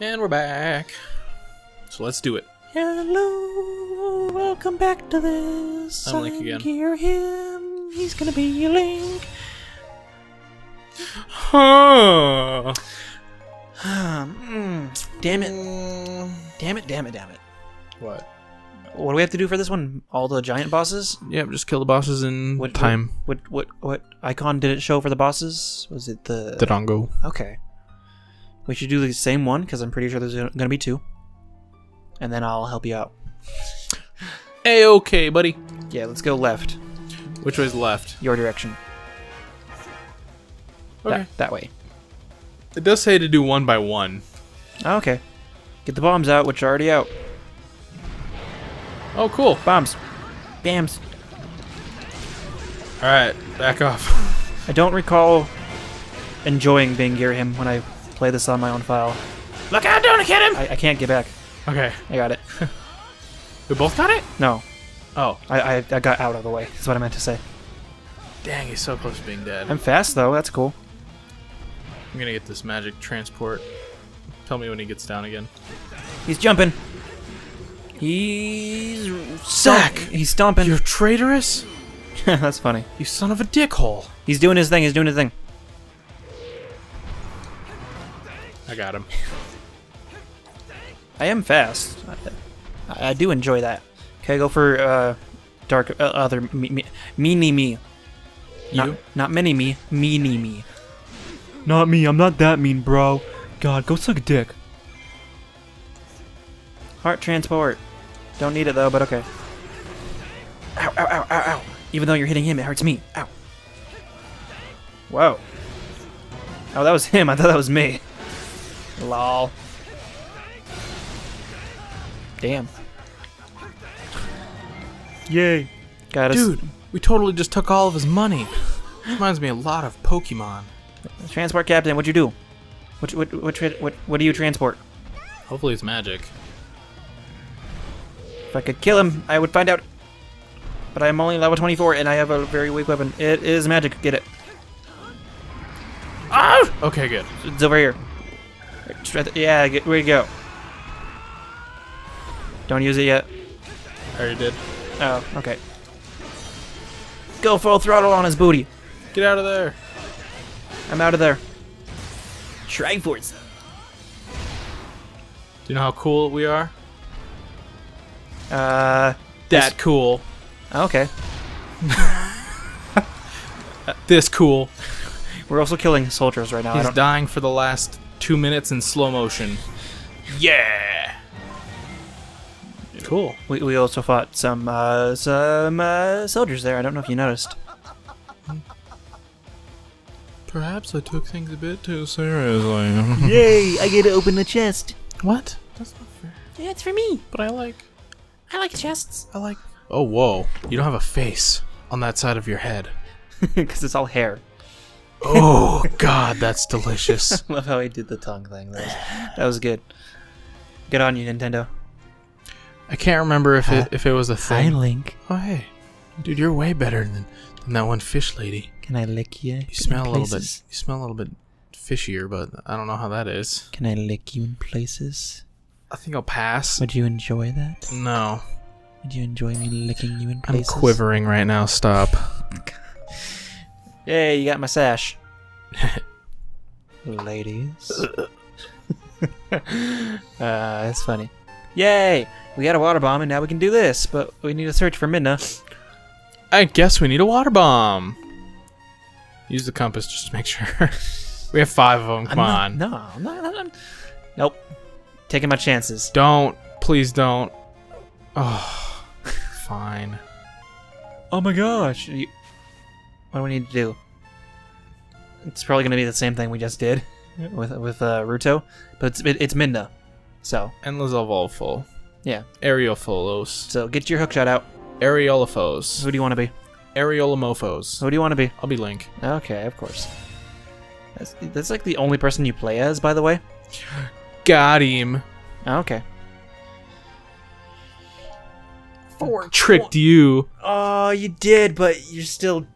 And we're back. So let's do it. Hello, welcome back to this. I'm Link again. Hear him. He's gonna be Link. Huh. Hmm, damn it. Damn it, damn it, damn it. What? What do we have to do for this one? All the giant bosses? Yep, just kill the bosses in What time. What what what icon did it show for the bosses? Was it the The dongo. Okay. We should do the same one because I'm pretty sure there's gonna be two. And then I'll help you out. A okay, buddy. Yeah, let's go left. Which way's left? Your direction. Okay. That, that way. It does say to do one by one. Oh, okay. Get the bombs out, which are already out. Oh, cool. Bombs. Bams. Alright, back off. I don't recall enjoying being near him when I play this on my own file. Look out, don't hit him! I, I can't get back. Okay. I got it. We both got it? No, Oh. I, I, I got out of the way. That's what I meant to say. Dang, he's so close to being dead. I'm fast, though. That's cool. I'm gonna get this magic transport. Tell me when he gets down again. He's jumping. He's... Zach! He's stomping. You're traitorous? That's funny. You son of a dickhole. He's doing his thing. He's doing his thing. I got him. I am fast. I, I do enjoy that. Okay, go for uh, dark uh, other me, me, meanie me. You? not mini me, meanie me. Not me. I'm not that mean, bro. God, go suck a dick. Heart transport. Don't need it though, but okay. Ow, ow, ow, ow, ow. Even though you're hitting him, it hurts me. Ow. Whoa. Oh, that was him. I thought that was me. Lol. Damn. Yay. Got us. Dude, we totally just took all of his money. Reminds me a lot of Pokemon. Transport captain, what'd you do? What, what, what, tra- what, what do you transport? Hopefully it's magic. If I could kill him, I would find out. But I'm only level 24 and I have a very weak weapon. It is magic. Get it. Ah! Okay, good. It's over here. Yeah, get, where you go? Don't use it yet. I already did. Oh, okay. Go full throttle on his booty. Get out of there. I'm out of there. Triforce. Do you know how cool we are? Uh, That cool. okay. This cool. We're also killing soldiers right now. He's dying for the last two minutes in slow motion. Yeah. Cool. we, we also fought some uh, some uh, soldiers there. I don't know if you noticed. Perhaps I took things a bit too seriously. Yay! I get to open the chest. what? That's not fair. Yeah, it's for me. But I like. I like chests I like. Oh whoa! You don't have a face on that side of your head. because it's all hair. Oh God, that's delicious. I love how he did the tongue thing. That was, that was good. Good on you, Nintendo. I can't remember if it if it was a thing. Link. Oh hey, dude, you're way better than than that one fish lady. Can I lick you? You smell a little bit. You smell a little bit fishier, but I don't know how that is. Can I lick you in places? I think I'll pass. Would you enjoy that? No, Would you enjoy me licking you in places? I'm quivering right now. Stop. Yay, you got my sash. Ladies. uh, that's funny. Yay! We got a water bomb and now we can do this, but we need to search for Midna. I guess we need a water bomb. Use the compass just to make sure. we have five of them. Come on. No, I'm not, I'm not- Nope. Taking my chances. Don't. Please don't. Oh, fine. Oh my gosh. You- what do we need to do? It's probably going to be the same thing we just did with with uh, Ruto, but it's it, it's Midna. So, Endless Volful. yeah. Areopholos. So get your hookshot out. Areolophos. Who do you want to be? Areolomorphos. Who do you want to be? I'll be Link. Okay, of course. That's, that's like the only person you play as, by the way. Got him. Okay. Four. Tricked you. Oh, you did, but you're still.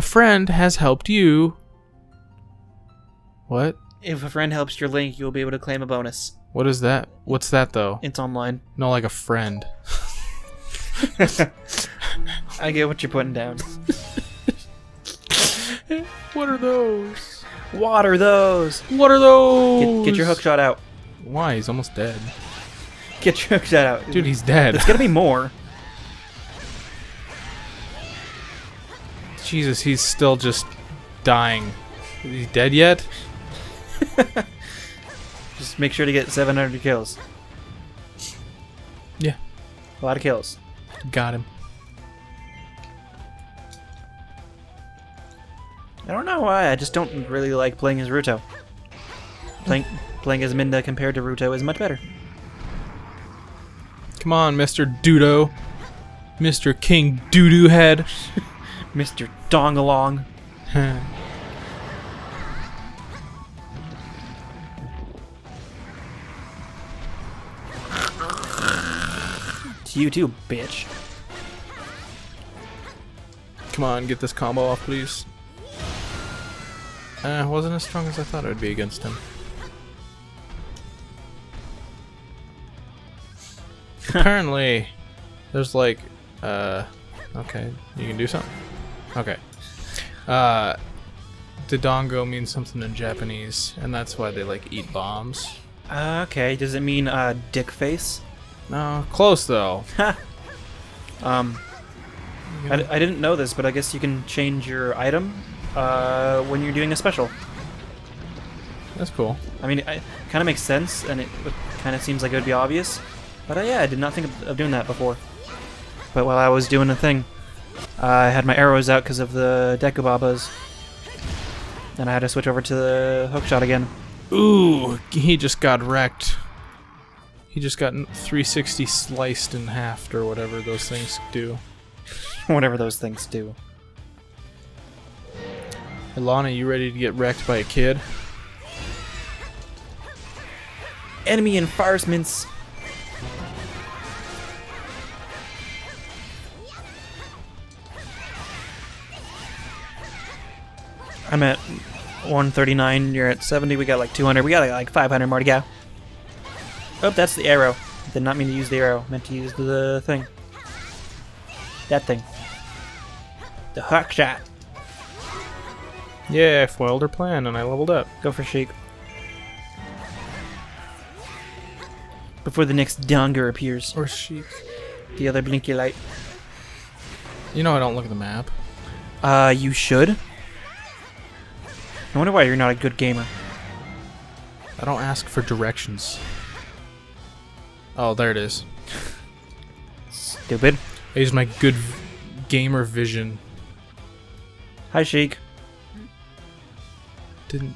A friend has helped you. What? If a friend helps your link, you'll be able to claim a bonus. What is that? What's that though? It's online. No, like a friend. I get what you're putting down. What are those? Water those. What are those? Get, get your hook shot out. Why? He's almost dead. Get your hook shot out. Dude, he's dead. It's gonna be more. Jesus, he's still just dying. Is he dead yet? Just make sure to get 700 kills. Yeah. A lot of kills. Got him. I don't know why. I just don't really like playing as Ruto. Playing playing as Minda compared to Ruto is much better. Come on, Mr. Dudo. Mr. King Doodoo Head. Mr. Dongalong. It's you too, bitch. Come on, get this combo off, please. Uh, wasn't as strong as I thought it would be against him. Apparently, there's like, uh, okay, you can do something. Okay. Uh, Dodongo means something in Japanese, and that's why they like eat bombs. Uh, okay, does it mean uh, dick face? No, close though. Um, I, I didn't know this, but I guess you can change your item uh, when you're doing a special. That's cool. I mean, it kind of makes sense, and it kind of seems like it would be obvious. But uh, yeah, I did not think of, of doing that before. But while I was doing a thing, uh, I had my arrows out because of the Deku Babas. And I had to switch over to the hookshot again. Ooh, he just got wrecked. He just got 360 sliced in half or whatever those things do. Whatever those things do. Ilana, you ready to get wrecked by a kid? Enemy enforcements. I'm at 139. You're at 70. We got like 200. We got like 500 more to go. Oh, that's the arrow. Did not mean to use the arrow. Meant to use the thing. That thing. The hook shot. Yeah, I foiled her plan and I leveled up. Go for Sheik. Before the next Donger appears. Or Sheik. The other blinky light. You know I don't look at the map. Uh, you should. I wonder why you're not a good gamer. I don't ask for directions. Oh, there it is. Stupid. I use my good v- gamer vision. Hi, Sheik. Didn't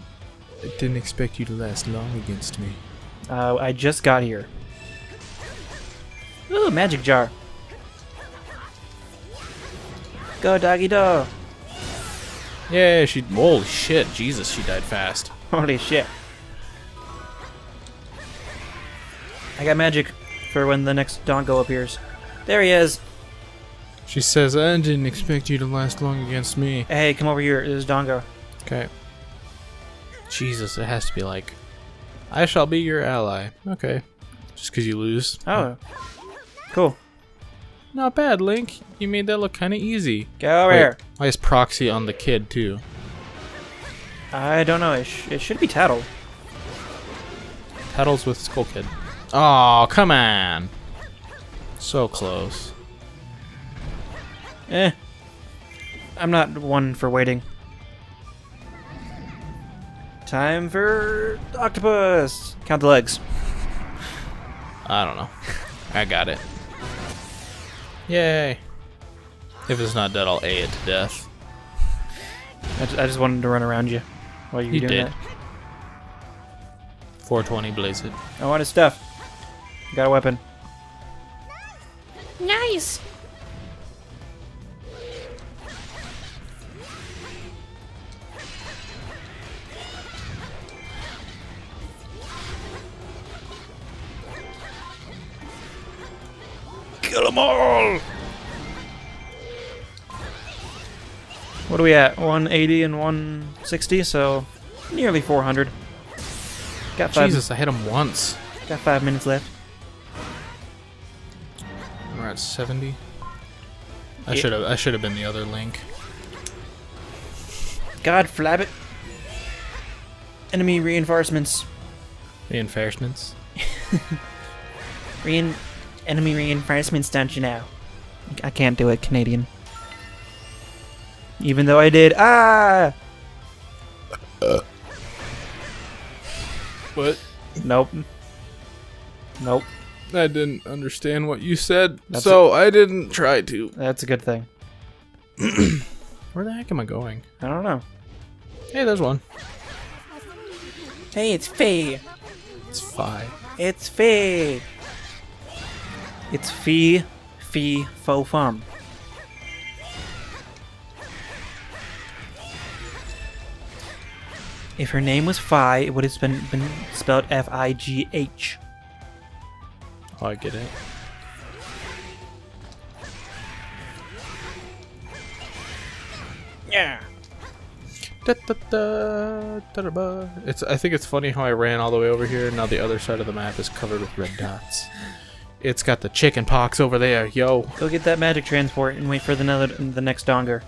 I didn't expect you to last long against me. Uh, I just got here. Ooh, magic jar. Go, doggy do. Yeah, she. Holy shit, Jesus, she died fast. Holy shit. I got magic for when the next Dongo appears. There he is. She says, I didn't expect you to last long against me. Hey, come over here. This is Dongo. Okay. Jesus, it has to be like, I shall be your ally. Okay. Just because you lose. Oh. Cool. Not bad, Link. You made that look kind of easy. Go over Wait, here. Why is Proxi on the kid, too? I don't know. It, sh- it should be Tatl. Petals with Skull Kid. Oh, come on. So close. Eh. I'm not one for waiting. Time for octopus. Count the legs. I don't know. I got it. Yay. If it's not dead, I'll A it to death. I ju- I just wanted to run around you while you were You doing did. that. 420 blaze it. I want his stuff. Got a weapon. Nice. Kill them all! What are we at? 180 and 160, so nearly 400. Got five. Jesus, I hit him once. Got five minutes left. We're at 70. I Yeah. should have I should have been the other Link. God, flab it. Enemy reinforcements. Reinforcements. Rein enemy reinforcements, don't you know? I can't do it, Canadian. Even though I did. Ah! What? Nope. Nope. I didn't understand what you said, That's so I didn't try to. That's a good thing. Where the heck am I going? I don't know. Hey, there's one. Hey, it's Fee. It's five. It's Fee. It's Fee, Fee, fo farm. If her name was Fi, it would have been, been spelled F I G H. Oh, I get it. Yeah. Da, da, da, da, da, ba. It's. I think it's funny how I ran all the way over here. And now the other side of the map is covered with red dots. It's got the chicken pox over there, yo. Go get that magic transport and wait for the, another, the next donger.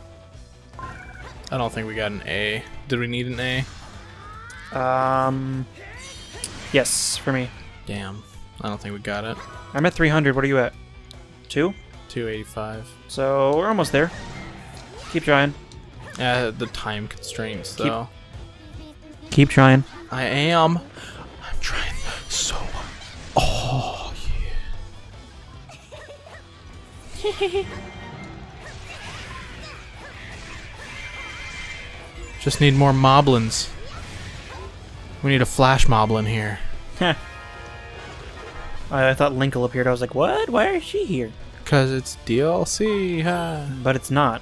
I don't think we got an A. Did we need an A? Um. Yes, for me. Damn. I don't think we got it. I'm at 300. What are you at? Two? 285. So we're almost there. Keep trying. Uh, the time constraints, Keep- though. Keep trying. I am. Just need more moblins. We need a flash moblin here. I, I thought Linkle appeared. I was like, what? Why is she here? Cause it's DLC, huh? But it's not.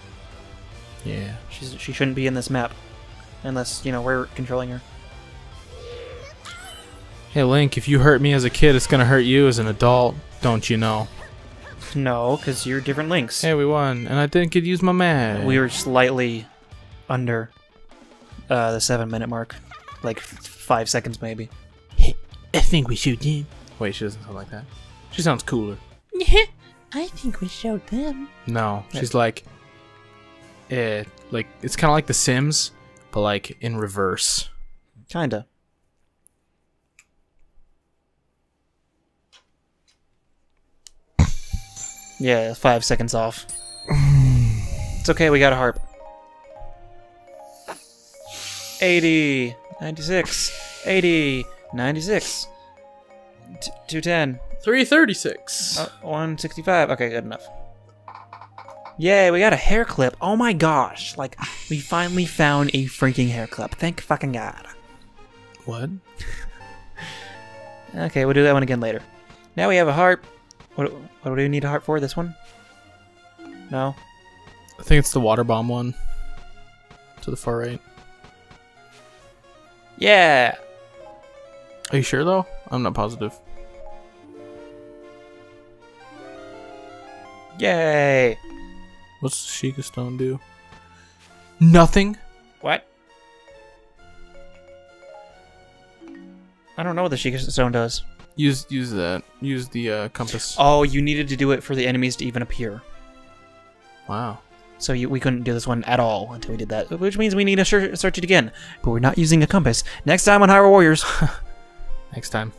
Yeah. She's she shouldn't be in this map, unless you know we're controlling her. Hey Link, if you hurt me as a kid, it's gonna hurt you as an adult, don't you know? No, because you're different links. Hey, we won, and I didn't get to use my mag. We were slightly under uh, the seven minute mark, like f- five seconds maybe. I think we should him. Wait, she doesn't sound like that. She sounds cooler. I think we showed them. No, she's like, eh, like it's kind of like The Sims, but like in reverse. Kinda. Yeah, five seconds off. it's okay, we got a harp. 80, 96, 80, 96, 210. 336. Uh, 165. Okay, good enough. Yay, we got a hair clip. Oh my gosh. Like, we finally found a freaking hair clip. Thank fucking God. what? Okay, we'll do that one again later. Now we have a harp. What, what do we need a heart for? This one? No? I think it's the water bomb one. To the far right. Yeah! Are you sure though? I'm not positive. Yay! What's the Sheikah Stone do? Nothing. What? I don't know what the Sheikah Stone does. Use use that. Use the uh, compass. Oh, you needed to do it for the enemies to even appear. Wow. So you, we couldn't do this one at all until we did that, which means we need to search, search it again. But we're not using a compass. Next time on Hyrule Warriors. Next time.